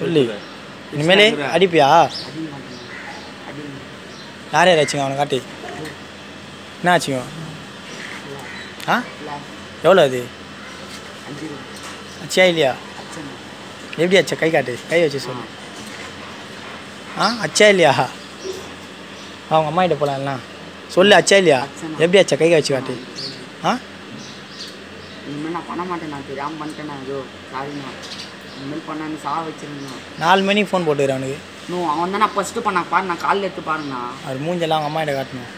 சொல்லி. இனிமேலே அடிப்பியா? யார் யார் ஆச்சுங்க அவனை காட்டி. என்ன ஆச்சுங்க ஆ? எவ்வளோ அது? அச்சியா இல்லையா? எப்படி ஆச்சா கை காட்டு. கை வச்சு சொல்லு. ஆ அச்சா இல்லையா? அவங்க அம்மா கிட்ட போகலாம்ல சொல்லு அச்சா இல்லையா? எப்படி ஆச்சா கை வச்சு காட்டு. ஆ? இனிமேல் நான் பண்ண மாட்டேன் நான் தெரியாமல் பண்ணிட்டேன் ஐயோ சாரிண்ணா இனிமேல் பண்ண சா வச்சிருந்தேன் நாலு மணிக்கு ஃபோன் போட்டுக்கிறேன் அவனுக்கு. இன்னும் அவன் தான் நான் ஃபஸ்ட்டு பண்ணான் பாரு நான் காலில் எடுத்து பாருங்கண்ணா அவர் மூஞ்செல்லாம் அவங்க அம்மா கிட்ட காட்டணும்.